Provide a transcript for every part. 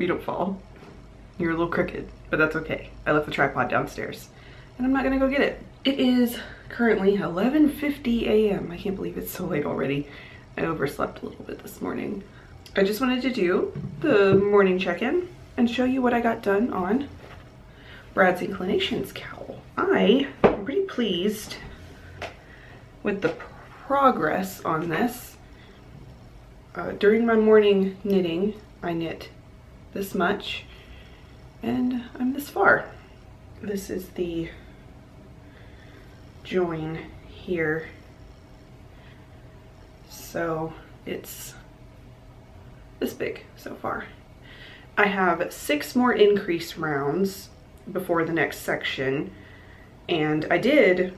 You don't fall. You're a little crooked, but that's okay. I left the tripod downstairs and I'm not gonna go get it. It is currently 11.50 a.m. I can't believe it's so late already. I overslept a little bit this morning. I just wanted to do the morning check-in and show you what I got done on Brad's Inclinations cowl. I am pretty pleased with the progress on this. Uh, during my morning knitting, I knit this much and I'm this far. This is the join here. So it's this big so far. I have six more increase rounds before the next section and I did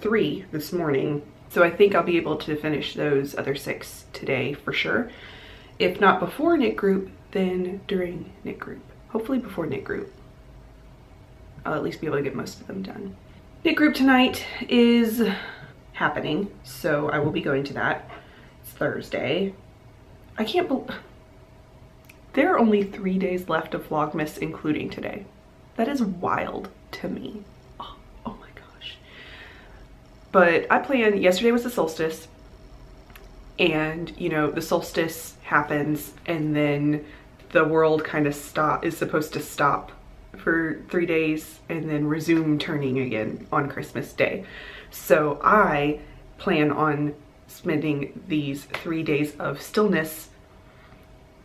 three this morning so I think I'll be able to finish those other six today for sure. If not before knit group, then during knit group. Hopefully before knit group. I'll at least be able to get most of them done. Knit group tonight is happening, so I will be going to that. It's Thursday. I can't believe, there are only three days left of Vlogmas, including today. That is wild to me. Oh, oh my gosh. But I planned, yesterday was the solstice, and you know, the solstice happens and then the world kind of stop is supposed to stop for three days and then resume turning again on Christmas Day. So I plan on spending these three days of stillness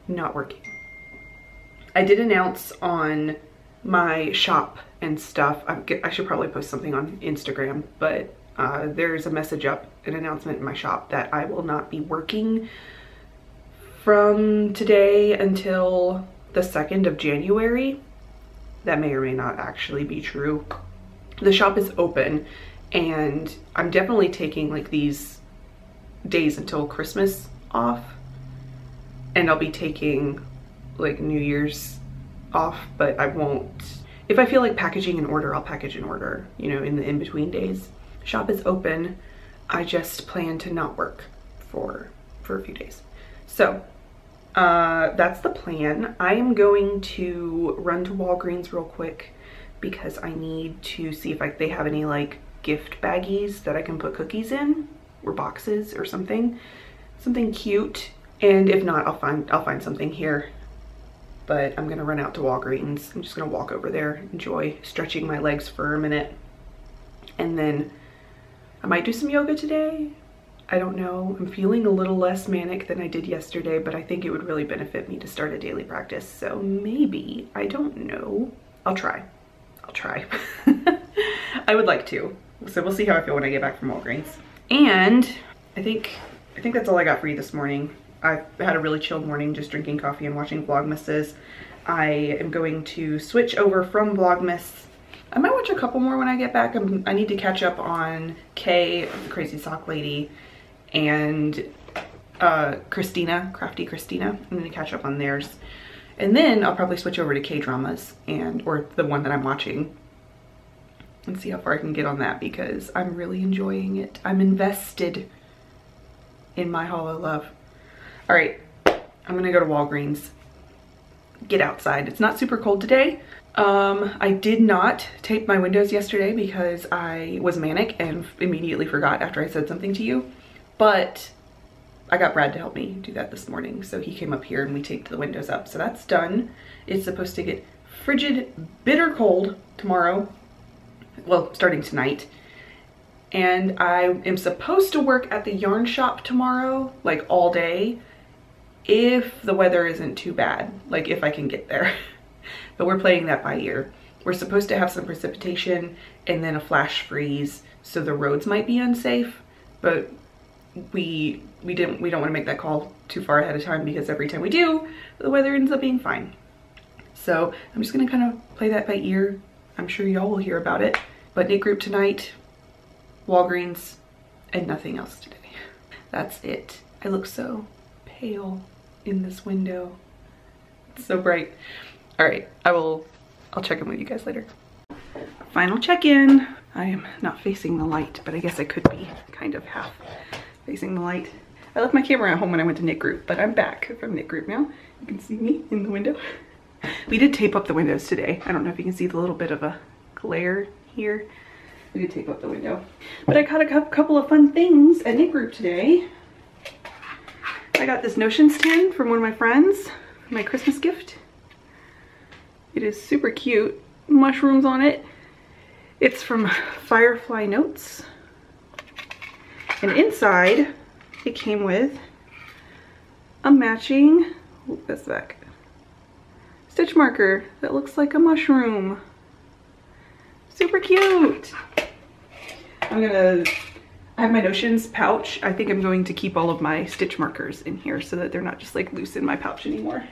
not working. I did announce on my shop and stuff, I should probably post something on Instagram, but uh, there's a message up, an announcement in my shop that I will not be working from today until the 2nd of January that may or may not actually be true. The shop is open and I'm definitely taking like these days until Christmas off and I'll be taking like New Year's off, but I won't. If I feel like packaging an order, I'll package an order, you know, in the in-between days. Shop is open. I just plan to not work for, for a few days. So uh, that's the plan. I am going to run to Walgreens real quick because I need to see if I, they have any like gift baggies that I can put cookies in or boxes or something. Something cute. And if not, I'll find I'll find something here. But I'm gonna run out to Walgreens. I'm just gonna walk over there, enjoy stretching my legs for a minute. And then I might do some yoga today. I don't know. I'm feeling a little less manic than I did yesterday, but I think it would really benefit me to start a daily practice. So maybe, I don't know. I'll try. I'll try. I would like to. So we'll see how I feel when I get back from Walgreens. And I think I think that's all I got for you this morning. I've had a really chilled morning just drinking coffee and watching Vlogmases. I am going to switch over from Vlogmas. I might watch a couple more when I get back. I'm, i need to catch up on Kay, Crazy Sock Lady, and uh, Christina, Crafty Christina. I'm gonna catch up on theirs. And then I'll probably switch over to K-dramas and, or the one that I'm watching and see how far I can get on that because I'm really enjoying it. I'm invested in my Holo Love. All right, I'm gonna go to Walgreens, get outside. It's not super cold today. Um, I did not tape my windows yesterday because I was manic and immediately forgot after I said something to you. But I got Brad to help me do that this morning. So he came up here and we taped the windows up. So that's done. It's supposed to get frigid, bitter cold tomorrow. Well, starting tonight. And I am supposed to work at the yarn shop tomorrow, like all day, if the weather isn't too bad, like if I can get there. but we're playing that by ear. We're supposed to have some precipitation and then a flash freeze, so the roads might be unsafe, but we we didn't we don't want to make that call too far ahead of time because every time we do the weather ends up being fine. So i'm just gonna kind of play that by ear. I'm sure y'all will hear about it. But knit group tonight walgreens and nothing else today. That's it. I look so pale in this window. It's so bright. All right i will i'll check in with you guys later. Final check-in. I am not facing the light but i guess i could be kind of half facing the light. I left my camera at home when I went to knit group, but I'm back from knit group now. You can see me in the window. We did tape up the windows today. I don't know if you can see the little bit of a glare here. We did tape up the window. But I caught a couple of fun things at knit group today. I got this Notions tin from one of my friends, my Christmas gift. It is super cute. Mushrooms on it. It's from Firefly Notes. And inside, it came with a matching, oh, that's back, stitch marker that looks like a mushroom. Super cute. I'm gonna, I have my Notions pouch. I think I'm going to keep all of my stitch markers in here so that they're not just like loose in my pouch anymore.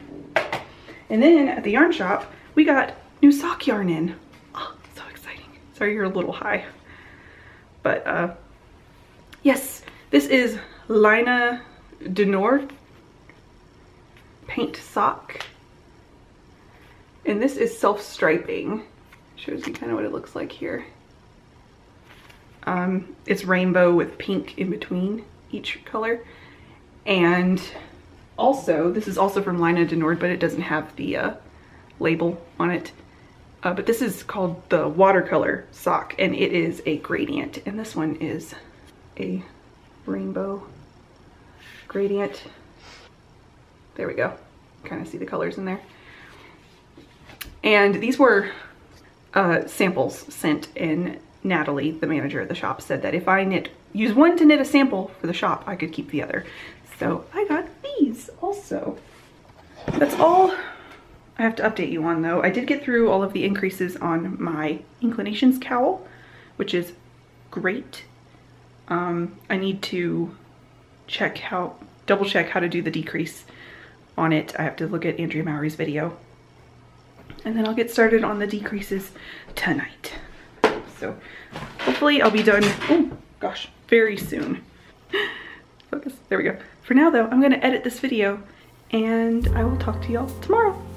And then at the yarn shop, we got new sock yarn in. Oh, so exciting. Sorry you're a little high. But uh, yes, this is Lina de Nord paint sock. And this is self-striping. Shows you kind of what it looks like here. Um, it's rainbow with pink in between each color. And also, this is also from Lina de Nord, but it doesn't have the uh, label on it. Uh, but this is called the watercolor sock and it is a gradient. And this one is a rainbow gradient. There we go. Kind of see the colors in there. And these were uh, samples sent in. Natalie, the manager at the shop, said that if I knit, use one to knit a sample for the shop, I could keep the other. So I got these also. That's all I have to update you on though. I did get through all of the increases on my inclinations cowl, which is great. Um, I need to check how, double check how to do the decrease on it. I have to look at Andrea Mowry's video. And then I'll get started on the decreases tonight. So hopefully I'll be done, oh gosh, very soon. Focus, there we go. For now though, I'm gonna edit this video and I will talk to y'all tomorrow.